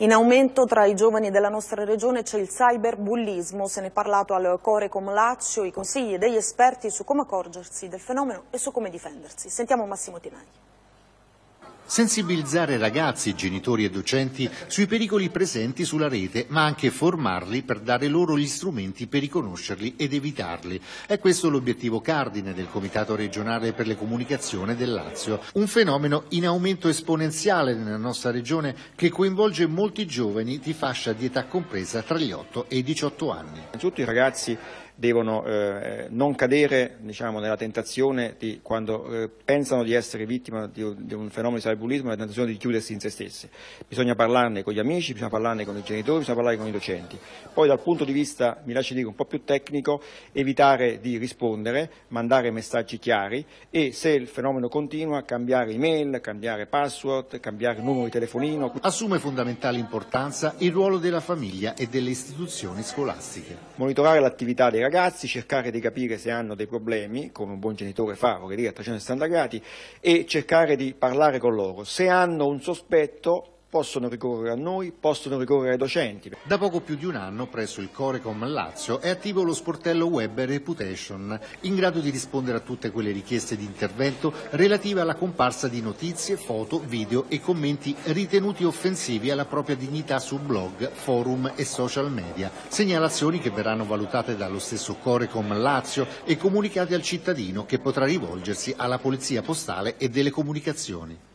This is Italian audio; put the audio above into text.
In aumento tra i giovani della nostra regione c'è il cyberbullismo, se ne è parlato al Corecom Lazio, i consigli degli esperti su come accorgersi del fenomeno e su come difendersi. Sentiamo Massimo Tinagli. Sensibilizzare ragazzi, genitori e docenti sui pericoli presenti sulla rete, ma anche formarli per dare loro gli strumenti per riconoscerli ed evitarli. È questo l'obiettivo cardine del Comitato regionale per le comunicazioni del Lazio, un fenomeno in aumento esponenziale nella nostra regione che coinvolge molti giovani di fascia di età compresa tra gli 8 e i 18 anni. Tutti i ragazzi devono eh, non cadere diciamo, nella tentazione di, quando eh, pensano di essere vittime di, di, un fenomeno di cyberbullismo, la tentazione di chiudersi in se stessi. Bisogna parlarne con gli amici, bisogna parlarne con i genitori, bisogna parlare con i docenti. Poi dal punto di vista, mi lasci dire, un po' più tecnico, evitare di rispondere, mandare messaggi chiari e se il fenomeno continua cambiare email, cambiare password, cambiare numero di telefonino. Assume fondamentale importanza il ruolo della famiglia e delle istituzioni scolastiche. Monitorare l'attività dei ragazzi, cercare di capire se hanno dei problemi, come un buon genitore fa, vorrei dire a 360 gradi, e cercare di parlare con loro. Se hanno un sospetto possono ricorrere a noi, possono ricorrere ai docenti. Da poco più di un anno presso il Corecom Lazio è attivo lo sportello web Reputation, in grado di rispondere a tutte quelle richieste di intervento relative alla comparsa di notizie, foto, video e commenti ritenuti offensivi alla propria dignità su blog, forum e social media. Segnalazioni che verranno valutate dallo stesso Corecom Lazio e comunicate al cittadino che potrà rivolgersi alla Polizia Postale e delle Comunicazioni.